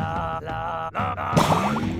la la la la